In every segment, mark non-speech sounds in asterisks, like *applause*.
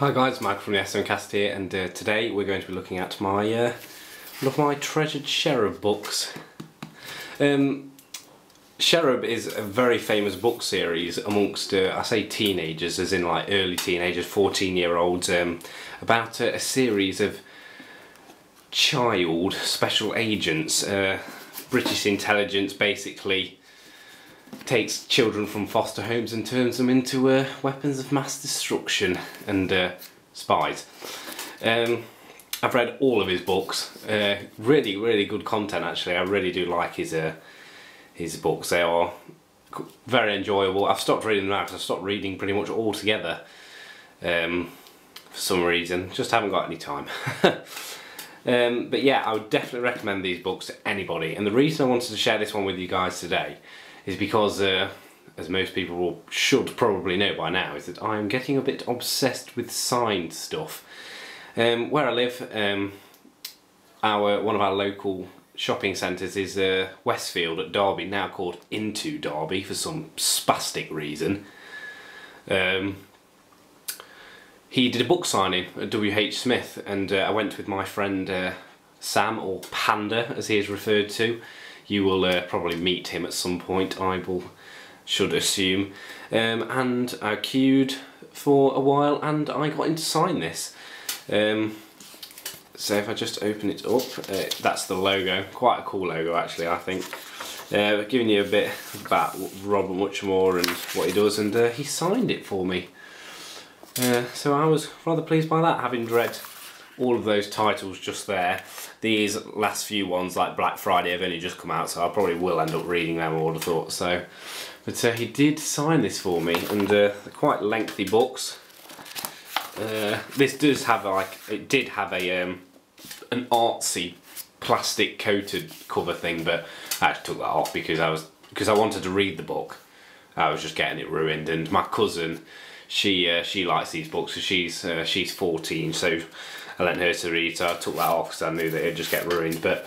Hi guys, Mike from the SMcast here and uh, today we're going to be looking at my uh, one of my treasured Cherub books. Um, Cherub is a very famous book series amongst, uh, I say teenagers, as in like early teenagers, 14 year olds, um, about a series of child special agents. Uh, British intelligence basically takes children from foster homes and turns them into uh, weapons of mass destruction and uh, spies. Um, I've read all of his books. Uh, really, really good content actually. I really do like his uh, his books. They are very enjoyable. I've stopped reading them now because I've stopped reading pretty much altogether um, for some reason. Just haven't got any time. *laughs* um, but yeah, I would definitely recommend these books to anybody. And the reason I wanted to share this one with you guys today is because, uh, as most people will, should probably know by now, is that I'm getting a bit obsessed with signed stuff. Um, where I live, um, our one of our local shopping centres is uh, Westfield at Derby, now called Intu Derby for some spastic reason. Um, he did a book signing at WH Smith and uh, I went with my friend uh, Sam, or Panda as he is referred to, you will uh, probably meet him at some point, I will should assume. Um, and I queued for a while and I got him to sign this. Um, so if I just open it up, uh, that's the logo. Quite a cool logo actually, I think. Uh, giving you a bit about Robert Muchamore and what he does, and uh, he signed it for me. Uh, so I was rather pleased by that, having read all of those titles just there. These last few ones, like Black Friday, have only just come out, so I probably will end up reading them, I would have thought. So, But uh, he did sign this for me, and uh, quite lengthy books. Uh, this does have like, it did have a um, an artsy plastic coated cover thing, but I actually took that off because I was because I wanted to read the book. I was just getting it ruined, and my cousin, she uh, she likes these books, so she's uh, she's 14, so I lent her to read, so I took that off because I knew that it'd just get ruined. But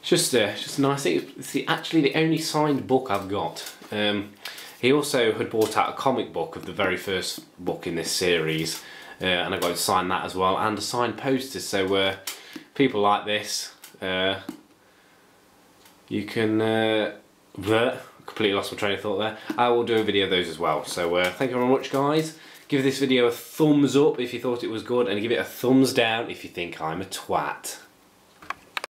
it's just uh, just nice. It's the, actually the only signed book I've got. Um, he also had bought out a comic book of the very first book in this series, uh, and I got to sign that as well, and a signed poster. So uh, people like this, uh, you can. Uh, bleh, completely lost my train of thought there. I will do a video of those as well. So uh, thank you very much, guys. Give this video a thumbs up if you thought it was good and give it a thumbs down if you think I'm a twat.